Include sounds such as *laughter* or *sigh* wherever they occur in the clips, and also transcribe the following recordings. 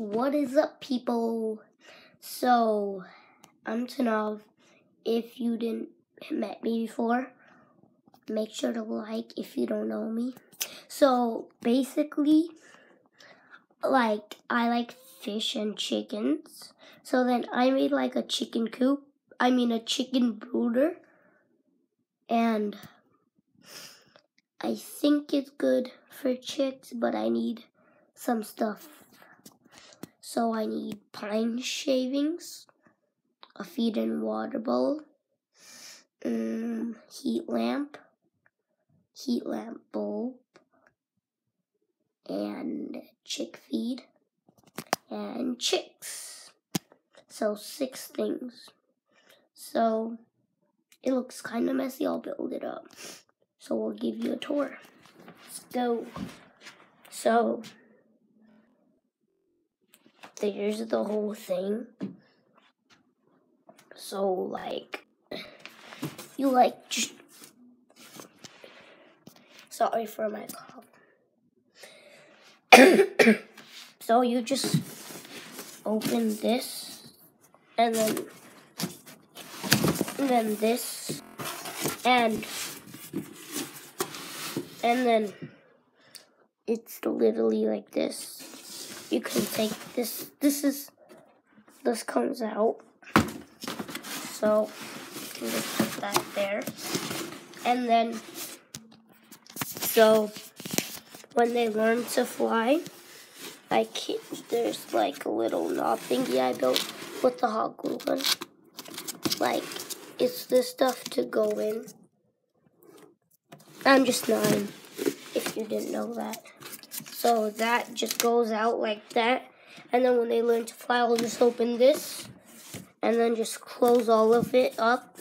What is up, people? So, I'm Tanov. If you didn't met me before, make sure to like if you don't know me. So, basically, like, I like fish and chickens. So then I made like a chicken coop. I mean, a chicken brooder. And I think it's good for chicks, but I need some stuff. So I need pine shavings, a feed and water bowl, um, heat lamp, heat lamp bulb, and chick feed, and chicks. So six things. So it looks kind of messy. I'll build it up. So we'll give you a tour. Let's go. So there's the whole thing. So like you like just sorry for my cough. *coughs* so you just open this and then and then this and and then it's literally like this. You can take this, this is, this comes out. So, you can just put that there. And then, so, when they learn to fly, I like, there's like a little knob thingy I built with the hot glue gun. Like, it's this stuff to go in. I'm just nine, if you didn't know that. So that just goes out like that. And then when they learn to fly, I'll just open this and then just close all of it up.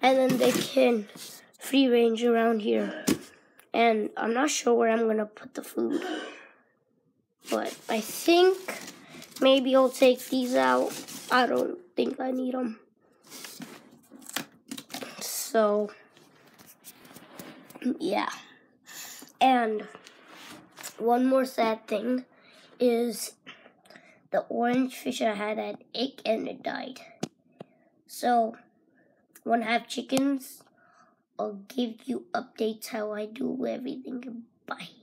And then they can free range around here. And I'm not sure where I'm going to put the food. But I think maybe I'll take these out. I don't think I need them. So yeah. And one more sad thing is the orange fish I had an egg and it died. So when I have chickens, I'll give you updates how I do everything. Bye.